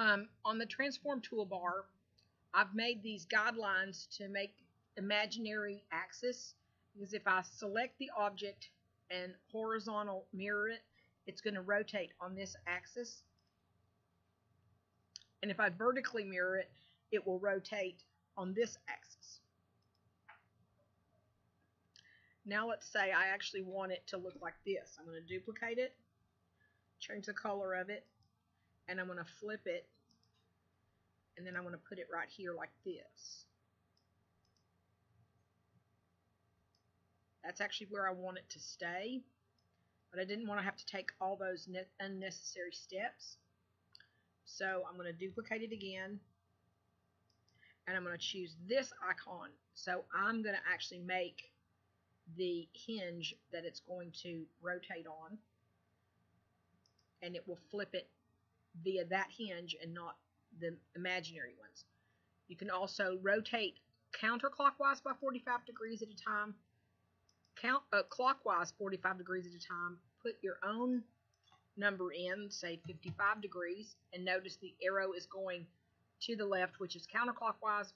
Um, on the transform toolbar, I've made these guidelines to make imaginary axis because if I select the object and horizontal mirror it, it's going to rotate on this axis. And if I vertically mirror it, it will rotate on this axis. Now let's say I actually want it to look like this. I'm going to duplicate it, change the color of it, and I'm going to flip it, and then I'm going to put it right here like this. That's actually where I want it to stay, but I didn't want to have to take all those unnecessary steps. So I'm going to duplicate it again, and I'm going to choose this icon. So I'm going to actually make the hinge that it's going to rotate on and it will flip it via that hinge and not the imaginary ones. You can also rotate counterclockwise by 45 degrees at a time, count uh, clockwise 45 degrees at a time, put your own number in, say 55 degrees, and notice the arrow is going to the left, which is counterclockwise.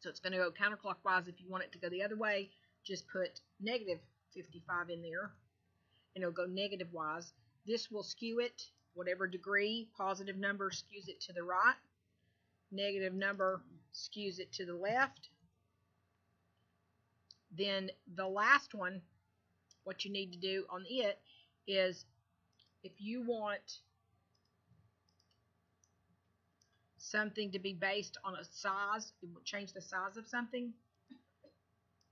So it's going to go counterclockwise if you want it to go the other way just put negative 55 in there and it'll go negative wise. This will skew it whatever degree. Positive number skews it to the right. Negative number skews it to the left. Then the last one, what you need to do on it is if you want something to be based on a size, it will change the size of something,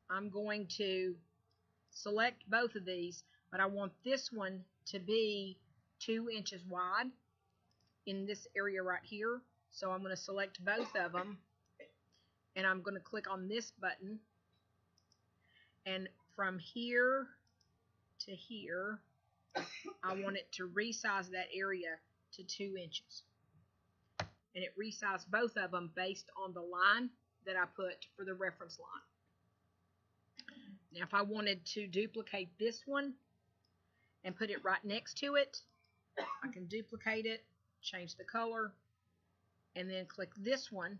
I'm going to select both of these, but I want this one to be two inches wide in this area right here. So I'm going to select both of them and I'm going to click on this button and from here to here I want it to resize that area to two inches and it resized both of them based on the line that I put for the reference line. Now if I wanted to duplicate this one and put it right next to it, can duplicate it, change the color, and then click this one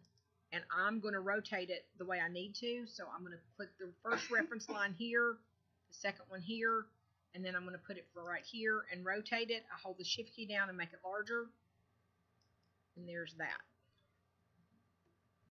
and I'm going to rotate it the way I need to. So I'm going to click the first reference line here, the second one here, and then I'm going to put it for right here and rotate it. I hold the shift key down and make it larger. And there's that.